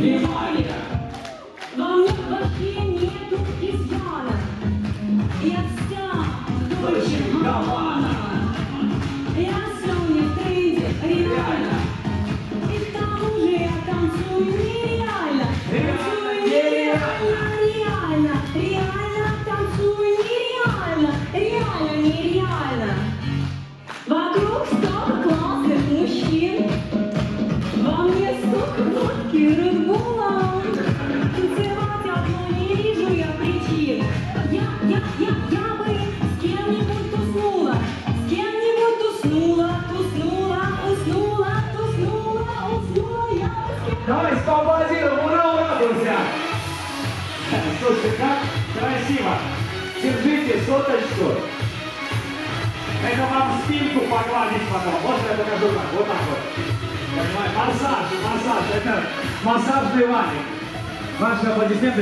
Внимание! Давайте поаплодируем! Ура, ура, друзья! Слушайте, как красиво! Держите соточку! Это вам спинку погладить потом. Можно я покажу так? Вот так вот. Массаж, массаж. Это массажный ваник. Ваши аплодисменты.